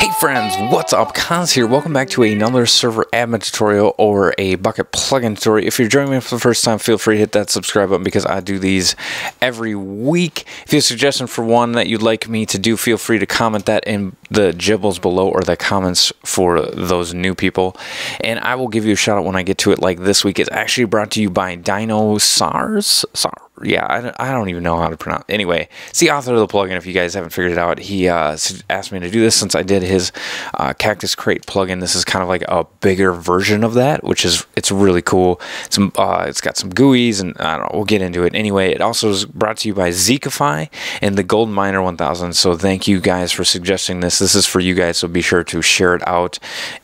Hey friends, what's up? Koz here. Welcome back to another server admin tutorial or a Bukkit plugin tutorial. If you're joining me for the first time, feel free to hit that subscribe button because I do these every week. If you have a suggestion for one that you'd like me to do, feel free to comment that in the gibbles below or the comments for those new people. And I will give you a shout out when I get to it like this week. It's actually brought to you by Dinosawrs. SARS yeah, I, I don't even know how to pronounce. Anyway, it's the author of the plugin. If you guys haven't figured it out, he uh, asked me to do this since I did his uh, Cactus Crate plugin. This is kind of like a bigger version of that, which is it's really cool. Some uh, it's got some GUIs, and I don't know. We'll get into it anyway. It also is brought to you by Zekify and the Gold Miner 1000. So thank you guys for suggesting this. This is for you guys, so be sure to share it out,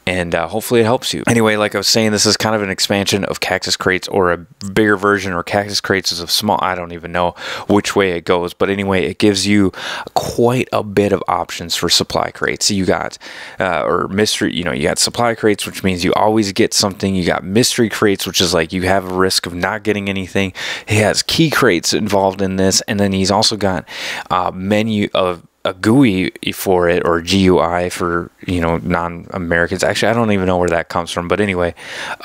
and uh, hopefully it helps you. Anyway, like I was saying, this is kind of an expansion of Cactus Crates or a bigger version, or Cactus Crates is a small I don't even know which way it goes. But anyway, it gives you quite a bit of options for supply crates. You got, uh, or mystery, you know, you got supply crates, which means you always get something. You got mystery crates, which is like you have a risk of not getting anything. He has key crates involved in this. And then he's also got a menu of a GUI for it or GUI for you know non-Americans. Actually, I don't even know where that comes from, but anyway,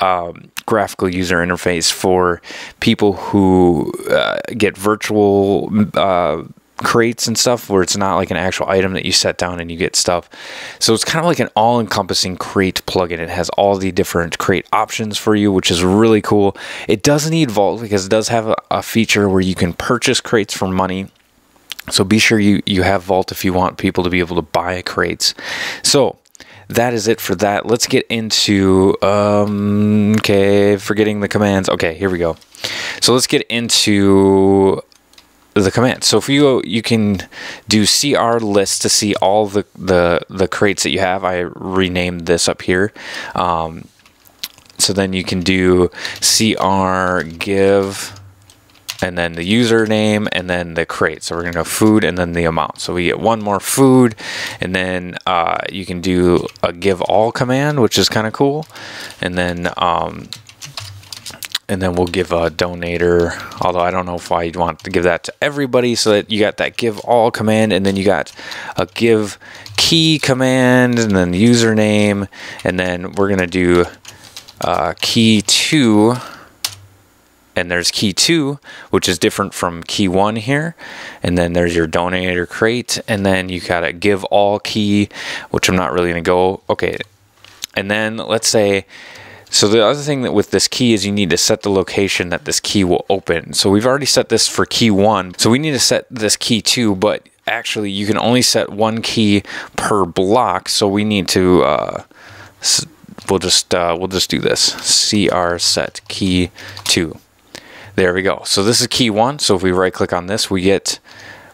um, graphical user interface for people who uh, get virtual. Uh, crates and stuff where it's not like an actual item that you set down and you get stuff. So it's kind of like an all encompassing crate plugin. It has all the different crate options for you, which is really cool. It does need Vault because it does have a, a feature where you can purchase crates for money so be sure you, you have Vault if you want people to be able to buy crates. So that is it for that. Let's get into, um, okay, forgetting the commands. Okay, here we go. So let's get into the command. So if you you can do cr list to see all the the the crates that you have. I renamed this up here. Um, so then you can do cr give and then the username and then the crate. So we're to go food and then the amount. So we get one more food and then uh, you can do a give all command, which is kind of cool. And then um, and then we'll give a donator, although I don't know if I want to give that to everybody so that you got that give all command and then you got a give key command and then username and then we're to do uh, key 2 and there's key two, which is different from key one here. And then there's your donator crate. And then you got a give all key, which I'm not really going to go. Okay. And then let's say, so the other thing that with this key is you need to set the location that this key will open. So we've already set this for key one. So we need to set this key two, but actually you can only set one key per block. So we need to, uh, we'll just, uh, we'll just do this. CR set key two. There we go. So this is key one. So if we right click on this, we get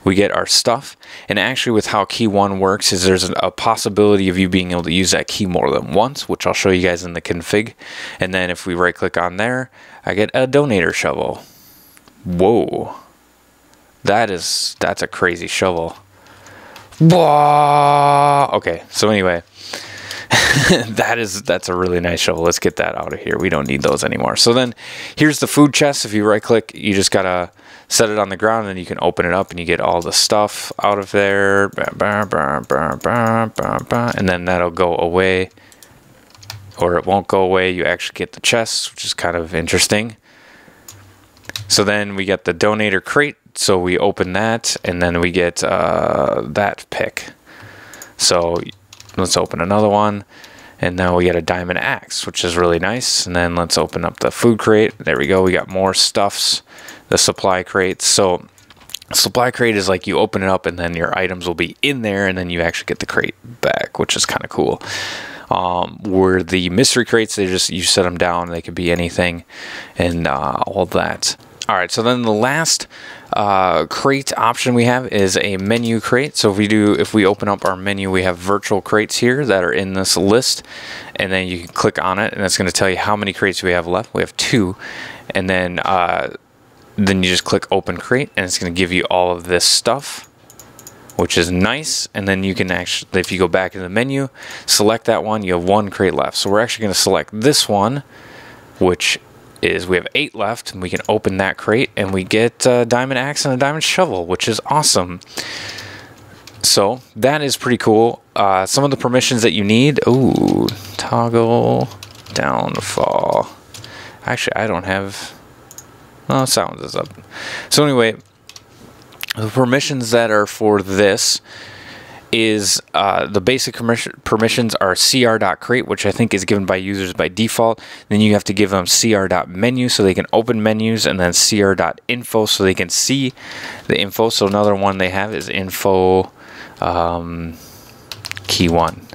we get our stuff. And actually with how key one works is there's a possibility of you being able to use that key more than once, which I'll show you guys in the config. And then if we right click on there, I get a donator shovel. Whoa. That is, that's a crazy shovel. Okay, so anyway, that is that's a really nice shovel. Let's get that out of here. We don't need those anymore. So then here's the food chest. If you right click, you just gotta set it on the ground and you can open it up and you get all the stuff out of there. And then that'll go away. Or it won't go away. You actually get the chest, which is kind of interesting. So then we get the donator crate. So we open that and then we get uh, that pick. So Let's open another one. And now we get a diamond axe, which is really nice. And then let's open up the food crate. There we go. We got more stuffs, the supply crates. So supply crate is like you open it up and then your items will be in there and then you actually get the crate back, which is kind of cool. Um, where the mystery crates, they just, you set them down. They could be anything and uh, all that. All right, so then the last uh, crate option we have is a menu crate. So if we do, if we open up our menu, we have virtual crates here that are in this list, and then you can click on it, and it's going to tell you how many crates we have left. We have two, and then uh, then you just click open crate, and it's going to give you all of this stuff which is nice. And then you can actually, if you go back in the menu, select that one, you have one crate left. So we're actually going to select this one, which is we have eight left, and we can open that crate, and we get a diamond axe and a diamond shovel, which is awesome. So that is pretty cool. Uh, some of the permissions that you need. Ooh, toggle downfall. Actually, I don't have. Oh, sounds is up. So anyway, the permissions that are for this is uh, the basic permissions are cr.create, which I think is given by users by default. Then you have to give them cr.menu so they can open menus, and then cr.info so they can see the info. So another one they have is info um, key one.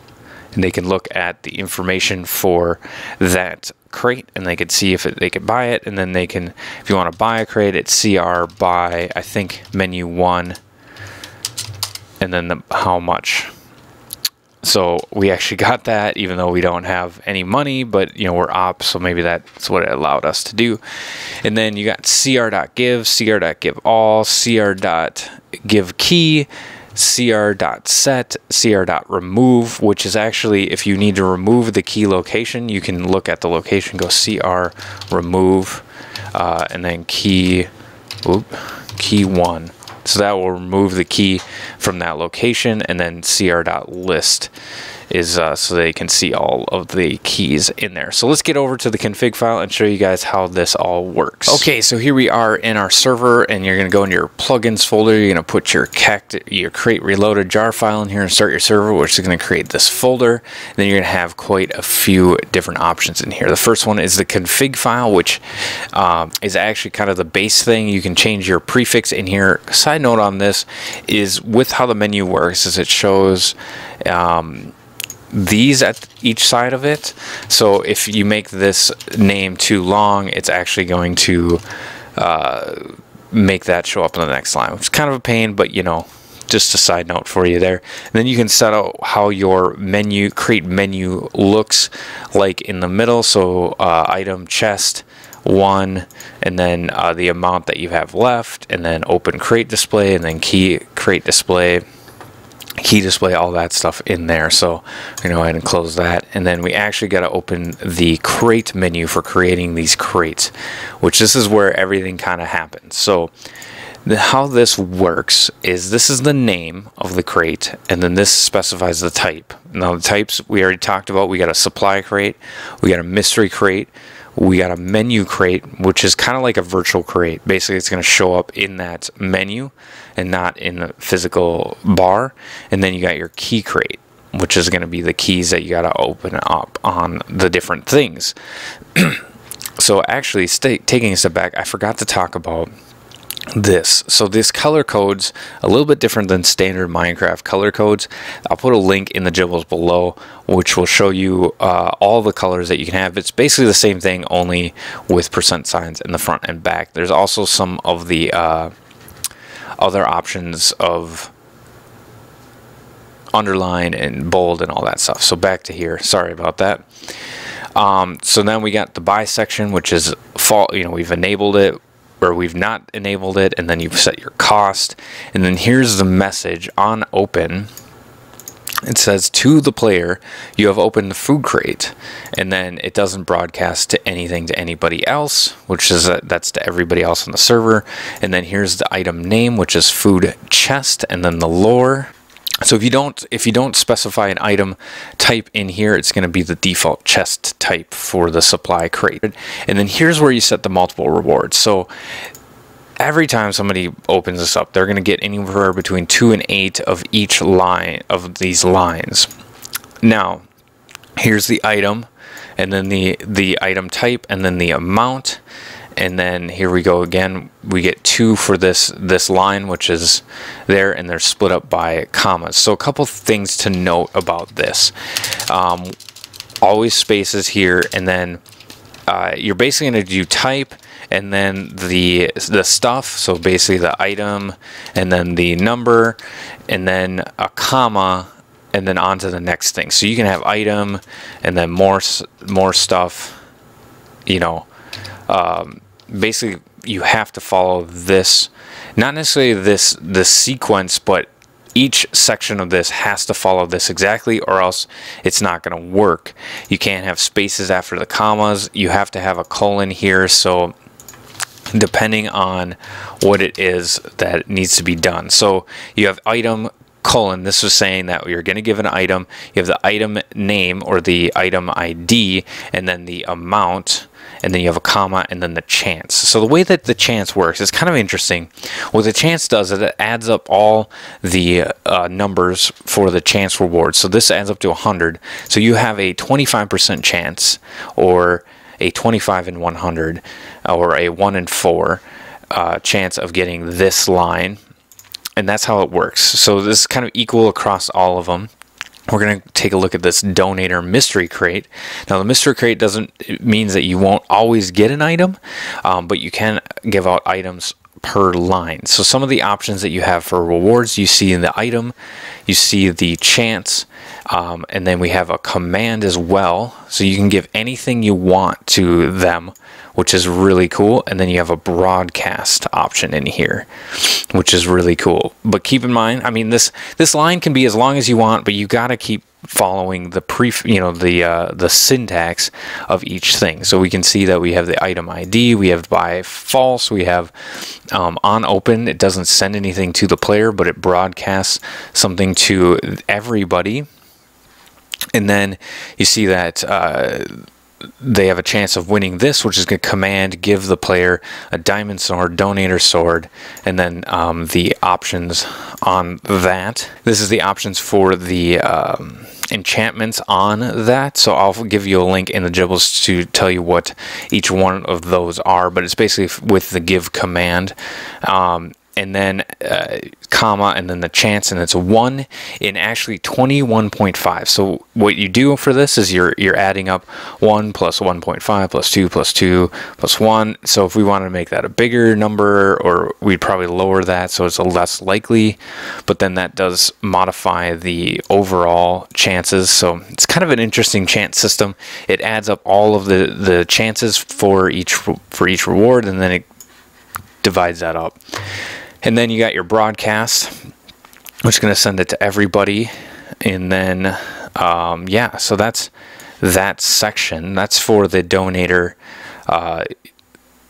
And they can look at the information for that crate and they could see if it, they could buy it. And then they can, if you want to buy a crate, it's CR buy, I think, menu one and then the, how much. So we actually got that even though we don't have any money, but you know, we're op, so maybe that's what it allowed us to do. And then you got cr.give, cr.give all, cr.give key, cr.set, cr.remove, which is actually if you need to remove the key location, you can look at the location, go cr remove, uh, and then key, oop, key one. So that will remove the key from that location and then cr.list is uh, so they can see all of the keys in there. So let's get over to the config file and show you guys how this all works. Okay, so here we are in our server and you're gonna go into your plugins folder. You're gonna put your your Crate Reloaded jar file in here and start your server, which is gonna create this folder. And then you're gonna have quite a few different options in here. The first one is the config file, which um, is actually kind of the base thing. You can change your prefix in here. Side note on this is with how the menu works is it shows um, these at each side of it. So if you make this name too long, it's actually going to uh, make that show up in the next line, which is kind of a pain, but you know, just a side note for you there. And then you can set out how your menu, create menu looks like in the middle. So uh, item chest one, and then uh, the amount that you have left, and then open create display, and then key create display key display, all that stuff in there. So you know, go ahead and close that. And then we actually got to open the crate menu for creating these crates, which this is where everything kind of happens. So the, how this works is this is the name of the crate, and then this specifies the type. Now the types we already talked about. We got a supply crate, we got a mystery crate, we got a menu crate, which is kind of like a virtual crate. Basically, it's going to show up in that menu and not in a physical bar. And then you got your key crate, which is going to be the keys that you got to open up on the different things. so, actually, taking a step back, I forgot to talk about this. So this color code's a little bit different than standard Minecraft color codes. I'll put a link in the Gibbles below which will show you uh, all the colors that you can have. It's basically the same thing only with percent signs in the front and back. There's also some of the uh, other options of underline and bold and all that stuff. So back to here. Sorry about that. Um, so then we got the buy section, which is fall. You know, we've enabled it where we've not enabled it and then you've set your cost and then here's the message on open it says to the player you have opened the food crate and then it doesn't broadcast to anything to anybody else which is a, that's to everybody else on the server and then here's the item name which is food chest and then the lore so if you don't if you don't specify an item type in here, it's going to be the default chest type for the supply crate. And then here's where you set the multiple rewards. So every time somebody opens this up, they're going to get anywhere between 2 and 8 of each line of these lines. Now, here's the item and then the the item type and then the amount and then here we go again. We get two for this this line which is there and they're split up by commas. So a couple things to note about this. Um, always spaces here and then uh, you're basically going to do type and then the the stuff so basically the item and then the number and then a comma and then on to the next thing so you can have item and then more more stuff you know um, basically you have to follow this, not necessarily this this sequence, but each section of this has to follow this exactly or else it's not going to work. You can't have spaces after the commas. You have to have a colon here. So depending on what it is that needs to be done. So you have item colon. This was saying that you're going to give an item. You have the item name or the item ID and then the amount and then you have a comma and then the chance. So the way that the chance works is kind of interesting. What the chance does is it adds up all the uh, numbers for the chance reward. So this adds up to 100. So you have a 25% chance or a 25 in 100 or a 1 in 4 uh, chance of getting this line. And that's how it works. So this is kind of equal across all of them we're going to take a look at this donator mystery crate. Now, the mystery crate doesn't means that you won't always get an item, um, but you can give out items per line. So some of the options that you have for rewards, you see in the item, you see the chance, um, and then we have a command as well. So you can give anything you want to them which is really cool. And then you have a broadcast option in here, which is really cool. But keep in mind, I mean, this this line can be as long as you want, but you got to keep following the pre you know the uh, the syntax of each thing. So we can see that we have the item ID we have by false we have um, on open it doesn't send anything to the player but it broadcasts something to everybody. And then you see that uh, they have a chance of winning this, which is going to command give the player a diamond sword, donator sword, and then um, the options on that. This is the options for the um, enchantments on that. So I'll give you a link in the Gibbles to tell you what each one of those are, but it's basically with the give command. Um, and then uh, comma and then the chance and it's 1 in actually 21.5 so what you do for this is you're you're adding up 1 plus 1.5 plus 2 plus 2 plus 1 so if we wanted to make that a bigger number or we'd probably lower that so it's a less likely but then that does modify the overall chances. So it's kind of an interesting chance system. It adds up all of the the chances for each for each reward and then it divides that up and then you got your broadcast, which is going to send it to everybody. And then, um, yeah, so that's that section. That's for the donator uh,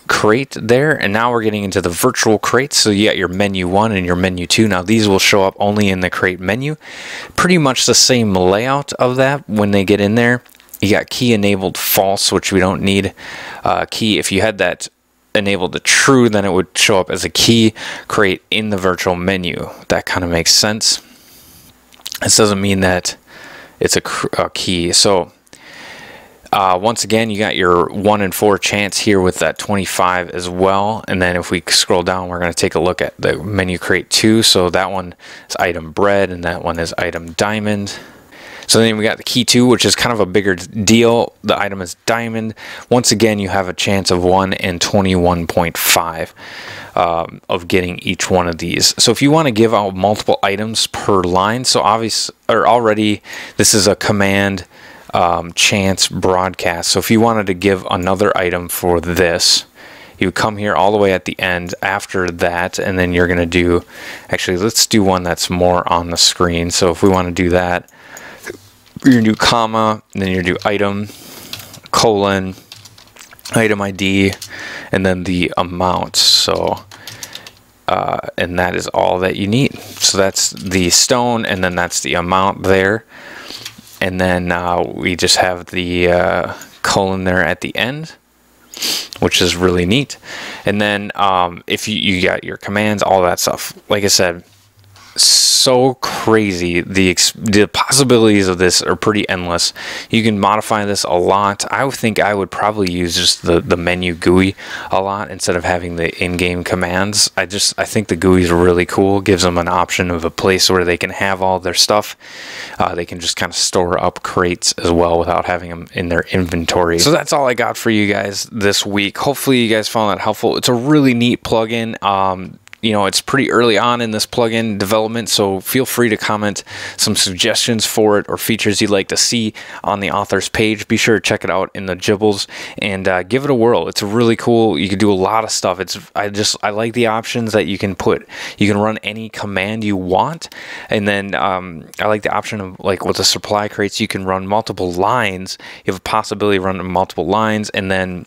crate there. And now we're getting into the virtual crates. So you got your menu one and your menu two. Now these will show up only in the crate menu. Pretty much the same layout of that when they get in there. You got key enabled false, which we don't need. Uh, key, if you had that enabled to true, then it would show up as a key create in the virtual menu. That kind of makes sense. This doesn't mean that it's a, a key. So uh, once again, you got your 1 in 4 chance here with that 25 as well. And then if we scroll down, we're going to take a look at the menu create 2. So that one is item bread and that one is item diamond. So then we got the key two, which is kind of a bigger deal. The item is diamond. Once again, you have a chance of 1 in 21.5 um, of getting each one of these. So if you want to give out multiple items per line, so obviously, or already this is a command um, chance broadcast. So if you wanted to give another item for this, you come here all the way at the end after that and then you're going to do actually let's do one that's more on the screen so if we want to do that gonna do comma, and then gonna do item, colon, item ID, and then the amount. So, uh, and that is all that you need. So that's the stone, and then that's the amount there. And then uh, we just have the uh, colon there at the end, which is really neat. And then um, if you, you got your commands, all that stuff. Like I said, so crazy. The the possibilities of this are pretty endless. You can modify this a lot. I would think I would probably use just the the menu GUI a lot instead of having the in-game commands. I just I think the GUI is really cool. Gives them an option of a place where they can have all their stuff. Uh, they can just kind of store up crates as well without having them in their inventory. So that's all I got for you guys this week. Hopefully you guys found that helpful. It's a really neat plugin. Um, you know, it's pretty early on in this plugin development, so feel free to comment some suggestions for it or features you'd like to see on the author's page. Be sure to check it out in the Gibbles and uh, give it a whirl. It's really cool. You can do a lot of stuff. It's I just I like the options that you can put. You can run any command you want, and then um, I like the option of like with the supply crates, you can run multiple lines. You have a possibility of running multiple lines, and then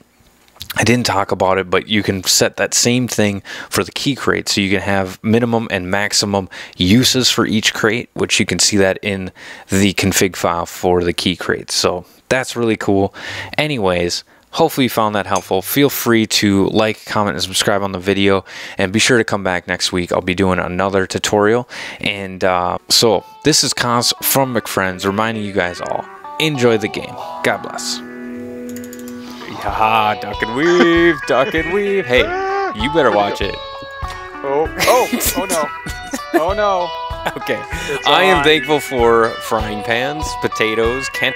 I didn't talk about it, but you can set that same thing for the key crate. So you can have minimum and maximum uses for each crate, which you can see that in the config file for the key crate. So that's really cool. Anyways, hopefully you found that helpful. Feel free to like, comment, and subscribe on the video. And be sure to come back next week. I'll be doing another tutorial. And uh, so this is Koz from McFriends reminding you guys all, enjoy the game. God bless. Haha, duck and weave, duck and weave. Hey, you better watch it. Oh, oh, oh no. Oh no. Okay. I am thankful for frying pans, potatoes, Kent